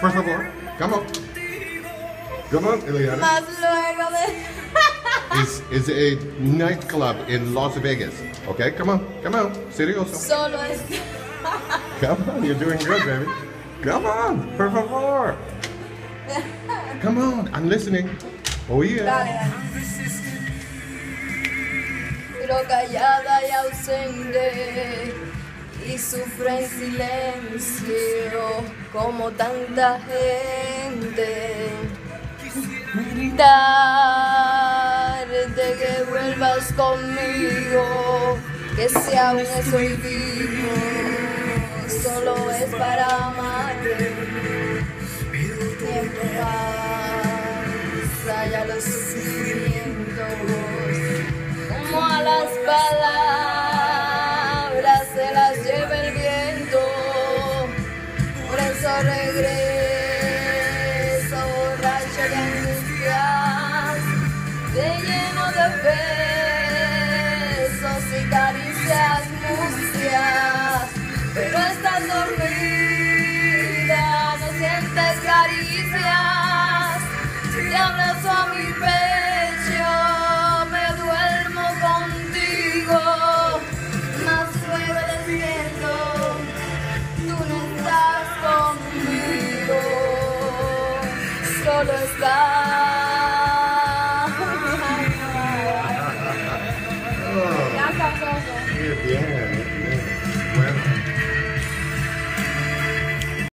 por favor. Come on. Come on, Eliana. Más luego de... It's, it's a nightclub in Las Vegas. Okay, come on, come on. Serioso. Solo es... Come on, you're doing good, baby. Come on, por favor. Come on, I'm listening. Oh yeah. Dale, dale. Pero callada y ausente y sufre en silencio como tanta gente. Darte que vuelvas conmigo, que aún estoy vivo, solo es para amarte. Tiempo pasa, ya sufrimientos, regreso borracho de angustias, te lleno de besos y caricias mustias, pero estás dormida, no sientes caricias, Bien.